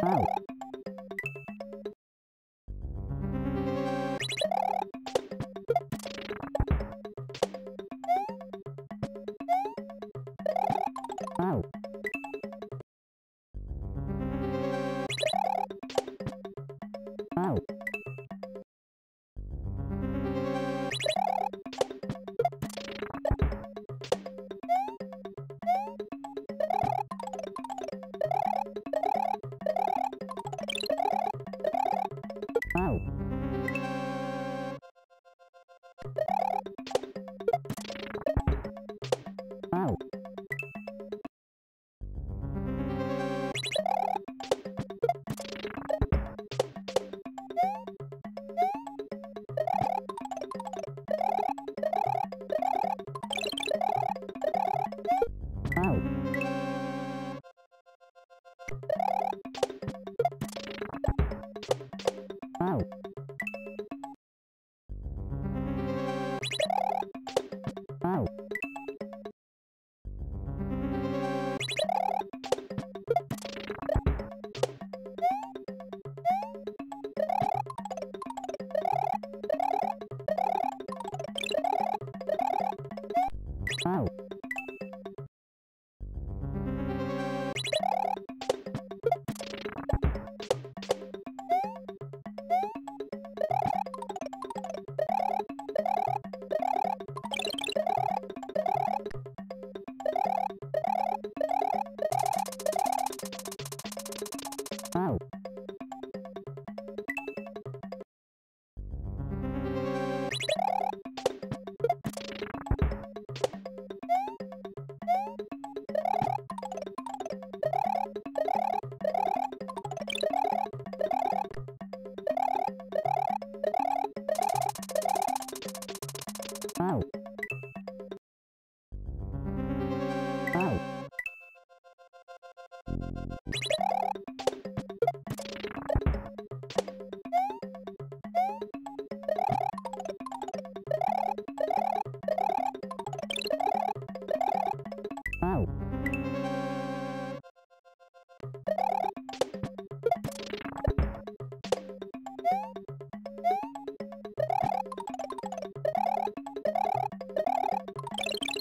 Oh. Wow. Wow. Wow.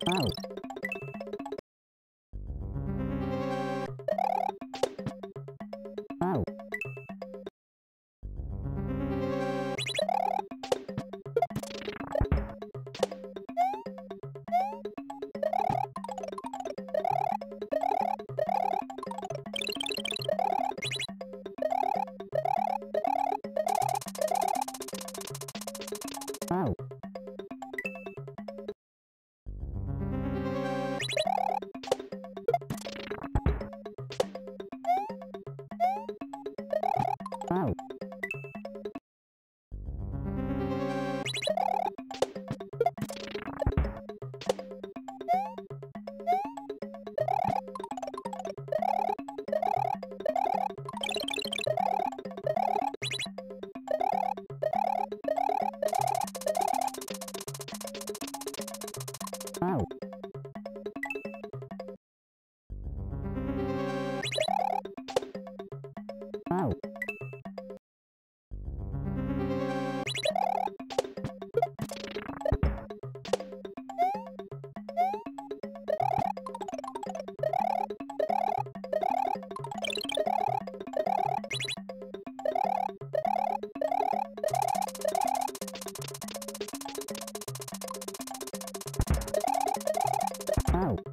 Wow. Ow. Wow.